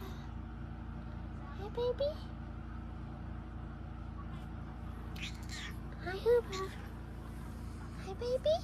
Hi, baby. Hi, Hoover. Hi, baby.